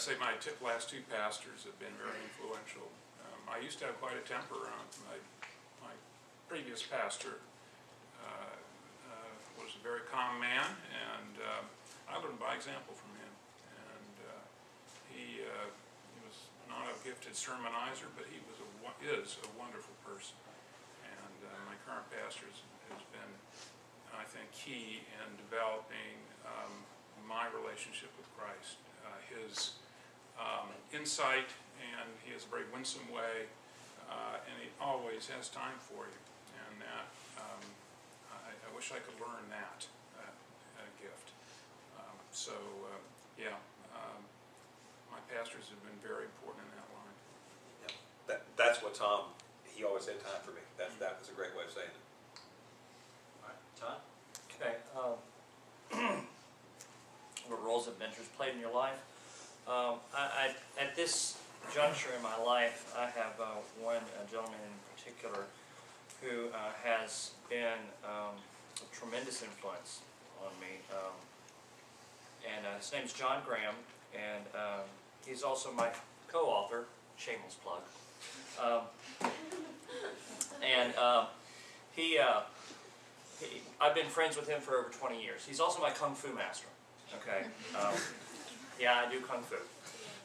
to say my last two pastors have been very influential. Um, I used to have quite a temper. My, my previous pastor uh, uh, was a very calm man, and uh, I learned by example from him. And uh, he, uh, he was not a gifted sermonizer, but he was a, is a wonderful person. And uh, my current pastor has, has been, I think, key in developing um, my relationship with Christ. Uh, his insight, and he has a very winsome way, uh, and he always has time for you. And that, um, I, I wish I could learn that, that, that gift. Um, so, uh, yeah, um, my pastors have been very important in that line. Yeah. That, that's what Tom, he always had time for me. That, that was a great way of saying it. All right, Todd? Okay, um, what roles have mentors played in your life? Um, I, I, at this juncture in my life, I have uh, one gentleman in particular who uh, has been um, a tremendous influence on me. Um, and uh, his name's John Graham, and um, he's also my co-author, shameless plug. Um, and um, he, uh, he, I've been friends with him for over 20 years. He's also my kung fu master. Okay. Um, yeah, I do kung fu.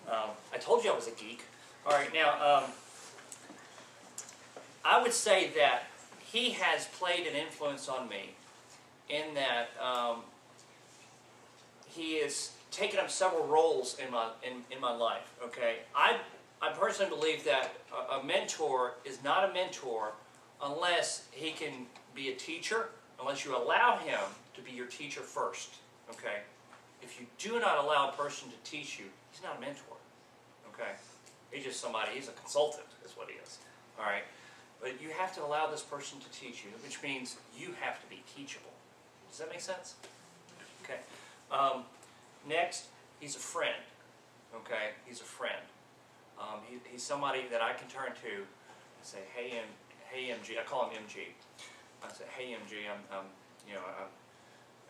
Um, I told you I was a geek. All right, now um, I would say that he has played an influence on me in that um, he has taken up several roles in my in, in my life. Okay, I I personally believe that a, a mentor is not a mentor unless he can be a teacher, unless you allow him to be your teacher first. Okay, if you do not allow a person to teach you, he's not a mentor. Okay, he's just somebody. He's a consultant, is what he is. All right, but you have to allow this person to teach you, which means you have to be teachable. Does that make sense? Okay. Um, next, he's a friend. Okay, he's a friend. Um, he, he's somebody that I can turn to and say, "Hey, M, hey, MG." I call him MG. I say, "Hey, MG, I'm, I'm you know, I'm,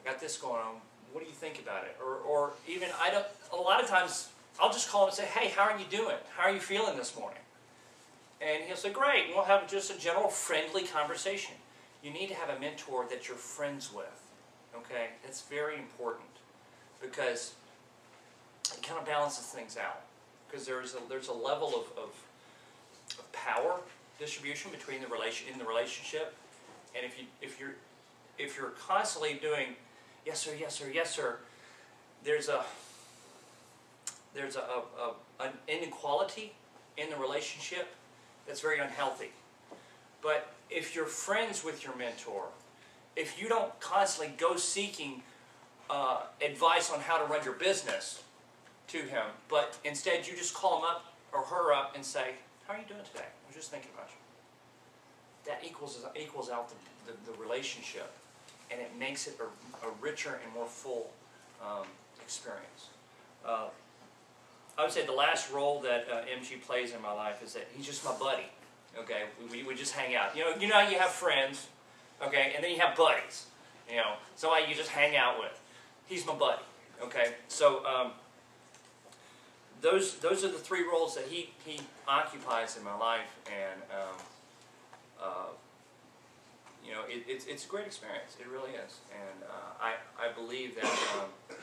I got this going on. What do you think about it?" Or, or even I don't. A lot of times, I'll just call him and say, "Hey, how are you doing? How are you feeling this morning?" And he'll say, "Great." And we'll have just a general friendly conversation. You need to have a mentor that you're friends with. Okay, it's very important because it kind of balances things out. Because there's a there's a level of, of, of power distribution between the relation in the relationship, and if you if you're if you're constantly doing yes sir yes sir yes sir, there's a there's a, a, a an inequality in the relationship that's very unhealthy. But if you're friends with your mentor, if you don't constantly go seeking uh, advice on how to run your business to him, but instead you just call him up or her up and say, "How are you doing today? I was just thinking about you." That equals equals out the, the, the relationship, and it makes it a, a richer and more full um, experience. Uh, I would say the last role that uh, MG plays in my life is that he's just my buddy. Okay, we, we, just hang out. You know, you know you have friends, okay, and then you have buddies. You know, somebody you just hang out with. He's my buddy. Okay, so um, those those are the three roles that he he occupies in my life, and um, uh, you know, it, it's it's a great experience. It really is, and uh, I I believe that. Um,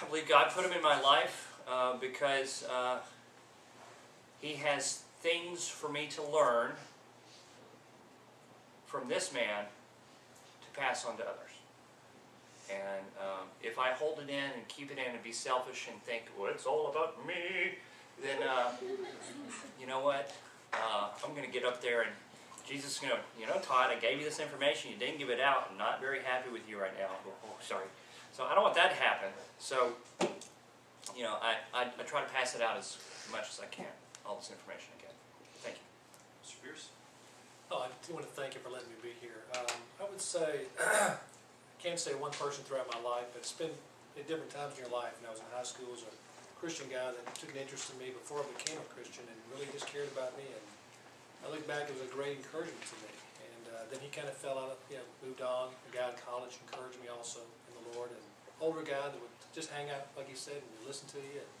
I believe God put him in my life uh, because uh, He has things for me to learn from this man to pass on to others. And um, if I hold it in and keep it in and be selfish and think, well, it's all about me, then uh, you know what? Uh, I'm going to get up there and Jesus is going to, you know, Todd, I gave you this information. You didn't give it out. I'm not very happy with you right now. Oh, sorry. So I don't want that to happen. So, you know, I, I, I try to pass it out as much as I can, all this information again. Thank you. Mr. Pierce? Oh, I do want to thank you for letting me be here. Um, I would say, I can't say one person throughout my life, but it's been at different times in your life. When I was in high school, as a Christian guy that took an interest in me before I became a Christian and really just cared about me. And I look back, it was a great encouragement to me. And uh, then he kind of fell out, of, you know, moved on. A guy in college encouraged me also in the Lord. And older guy that would just hang out, like you said, and listen to you and,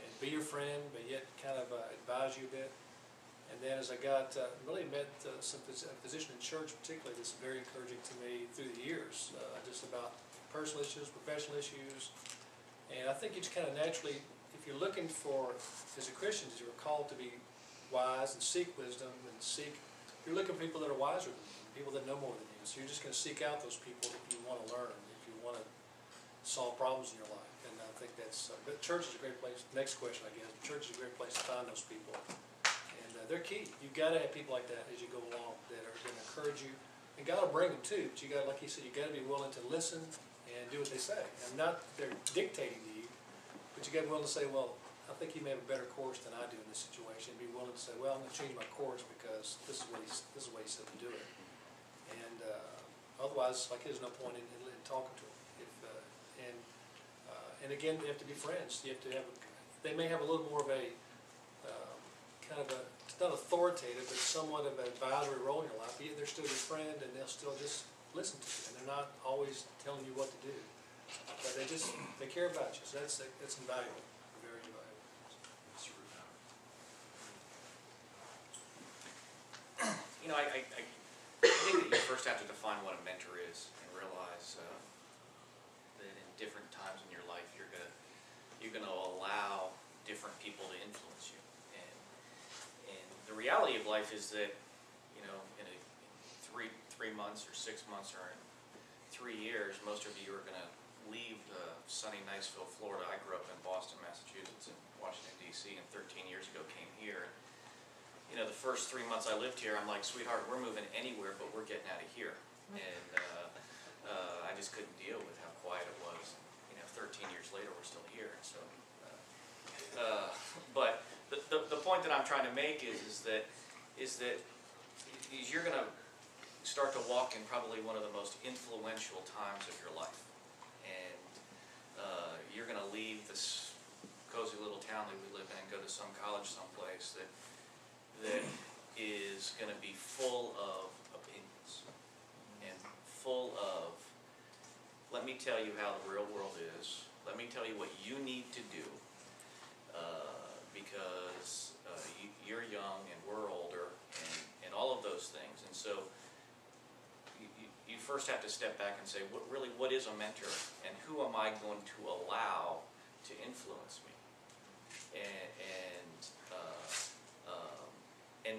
and be your friend, but yet kind of uh, advise you a bit. And then as I got, uh, really met uh, some phys- a physician in church particularly that's very encouraging to me through the years, uh, just about personal issues, professional issues. And I think you just kind of naturally, if you're looking for, as a Christian, you're called to be wise and seek wisdom and seek, you're looking for people that are wiser than you, people that know more than you. So you're just gonna seek out those people that you wanna learn, you wanna solve problems in your life. And I think that's, uh, but church is a great place, next question, I guess, church is a great place to find those people. And uh, they're key, you've gotta have people like that as you go along, that are gonna encourage you. And God will bring them too, but you gotta, like you said, you gotta be willing to listen and do what they say. And not, they're dictating to you, but you gotta be willing to say, well, I think you may have a better course than I do in this situation. And Be willing to say, well, I'm gonna change my course because this is what he's, this is what he said to do it. And, uh, otherwise, like, there's no point in, in in talking to them. If, and, uh, and again, they have to be friends. You have to have, a- they may have a little more of a, um, kind of a, it's not authoritative, but somewhat of an advisory role in your life. Yet they're still your friend and they'll still just listen to you. And they're not always telling you what to do. But they just, they care about you. So that's, that's invaluable, very invaluable. Mr. Ritenour. You know, I, I, I I think that you first have to define what a mentor is and realize, uh, that in different times in your life, you're gonna, you're gonna allow different people to influence you. And, and the reality of life is that, you know, in a, in three, three months or six months or in three years, most of you are gonna leave, uh, sunny Niceville, Florida. I grew up in Boston, Massachusetts, and Washington DC, and thirteen years ago came here you know, the first three months I lived here, I'm like, sweetheart, we're moving anywhere, but we're getting out of here. And, uh, uh, I just couldn't deal with how quiet it was. You know, thirteen years later, we're still here, so. Uh, but the, the, the point that I'm trying to make is, is that, is that, is you're gonna start to walk in probably one of the most influential times of your life. And, uh, you're gonna leave this cozy little town that we live in and go to some college someplace that, that is gonna be full of opinions and full of, let me tell you how the real world is, let me tell you what you need to do, uh, because, uh, you, you're young and we're older and, and all of those things, and so you, you, first have to step back and say, what, really, what is a mentor, and who am I going to allow to influence me? And, and, uh, um, and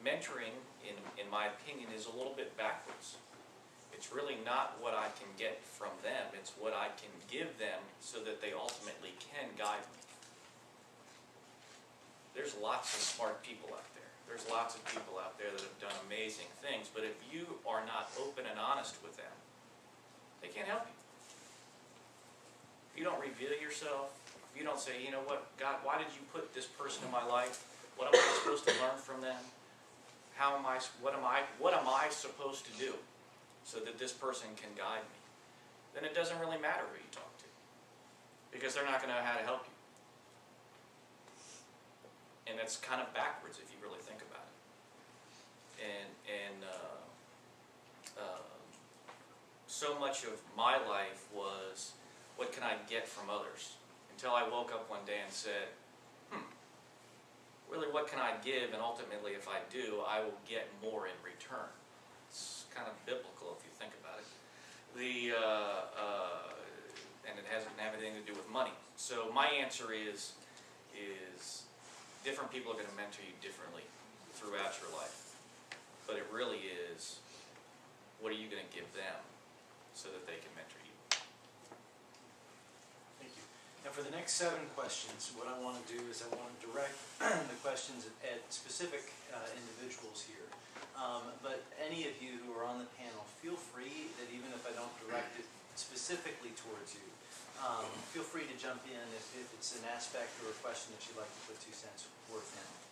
mentoring, in, in my opinion, is a little bit backwards. It's really not what I can get from them, it's what I can give them so that they ultimately can guide me. There's lots of smart people out there. There's lots of people out there that have done amazing things, but if you are not open and honest with them, they can't help you. If you don't reveal yourself, if you don't say, you know what, God, why did you put this person in my life? What am I supposed to learn from them? How am I, what am I, what am I supposed to do so that this person can guide me? Then it doesn't really matter who you talk to, because they're not gonna know how to help you. And that's kind of backwards if you really think about it. And, and, uh, um, so much of my life was, what can I get from others? Until I woke up one day and said, hmm, really what can I give and ultimately if I do, I will get more in return. It's kind of biblical if you think about it. The, uh, uh, and it hasn't have anything to do with money. So my answer is, is different people are gonna mentor you differently throughout your life. But it really is, what are you gonna give them so that they can mentor you? Thank you. Now, for the next seven questions, what I want to do is I want to direct the questions at- at specific uh, individuals here. Um, But any of you who are on the panel, feel free that even if I don't direct it specifically towards you, um, feel free to jump in if if it's an aspect or a question that you'd like to put two cents worth in.